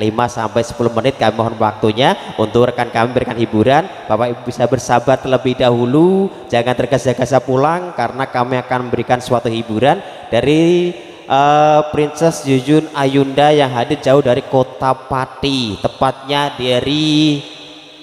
5 sampai 10 menit. Kami mohon waktunya untuk rekan kami berikan hiburan. Bapak Ibu bisa bersabar terlebih dahulu. Jangan tergesa-gesa pulang karena kami akan memberikan suatu hiburan dari uh, Princess Yuyun Ayunda yang hadir jauh dari kota Pati tepatnya dari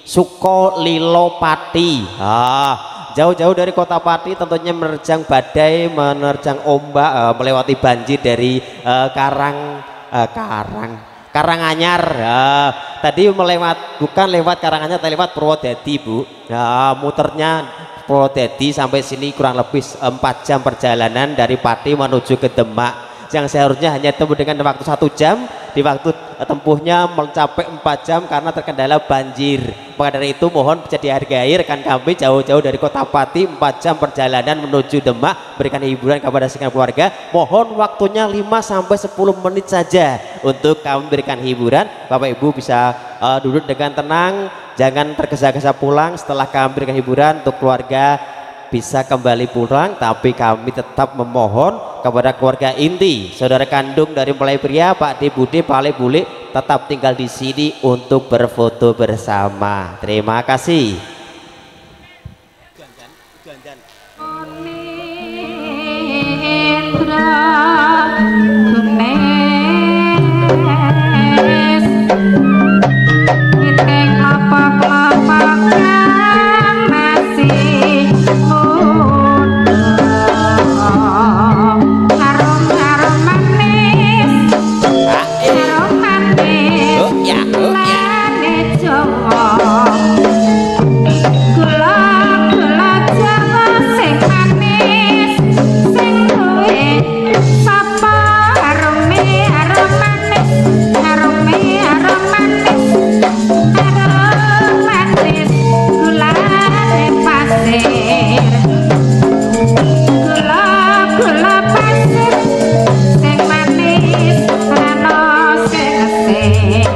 Suko Lilopati ah jauh-jauh dari kota Pati tentunya menerjang badai menerjang ombak uh, melewati banjir dari uh, Karang uh, Karang Karanganyar. Uh, tadi melewat bukan lewat Karanganyar tapi lewat Purwodadi Bu. Uh, muternya Purwodadi sampai sini kurang lebih 4 jam perjalanan dari Pati menuju ke Demak yang seharusnya hanya tempuh dengan waktu satu jam di waktu tempuhnya mencapai empat jam karena terkendala banjir. Maka dari itu mohon bisa dihargai rekan kami jauh-jauh dari kota Pati empat jam perjalanan menuju Demak berikan hiburan kepada sekian keluarga. Mohon waktunya 5 sampai 10 menit saja untuk kami berikan hiburan. Bapak Ibu bisa uh, duduk dengan tenang jangan tergesa-gesa pulang setelah kami berikan hiburan untuk keluarga bisa kembali pulang tapi kami tetap memohon kepada keluarga inti. Saudara kandung dari mulai pria Pak D Budi Pak Buli tetap tinggal di sini untuk berfoto bersama. Terima kasih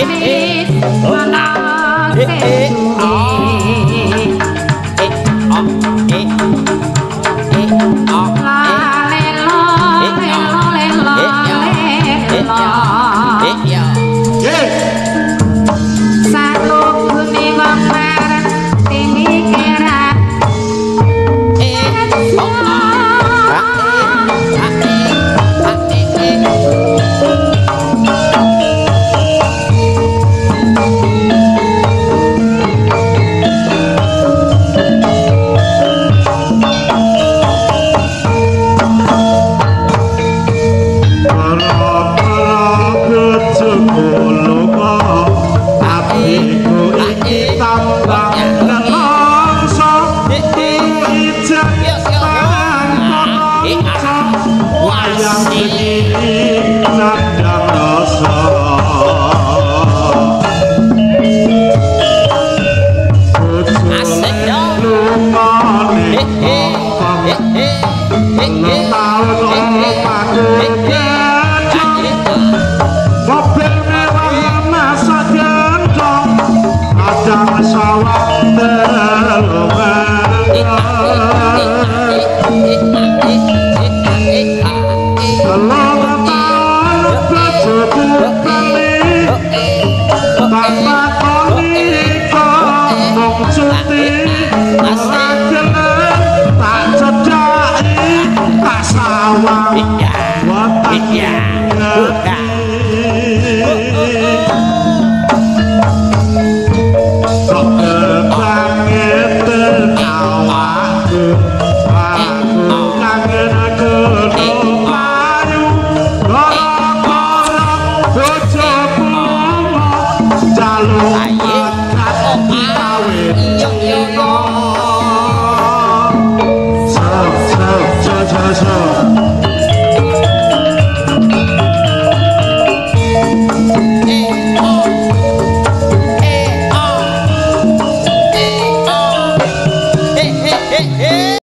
en Oh Yeah. 一样样。